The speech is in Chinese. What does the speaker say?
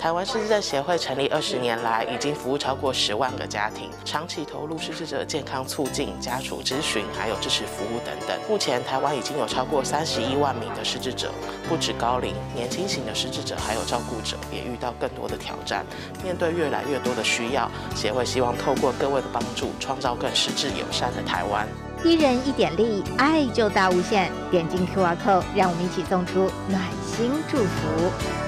台湾失智症协会成立二十年来，已经服务超过十万个家庭，长期投入失智者健康促进、家属咨询，还有支持服务等等。目前台湾已经有超过三十一万名的失智者，不止高龄、年轻型的失智者，还有照顾者也遇到更多的挑战。面对越来越多的需要，协会希望透过各位的帮助，创造更失智友善的台湾。一人一点力，爱就大无限。点进 Q R code，让我们一起送出暖心祝福。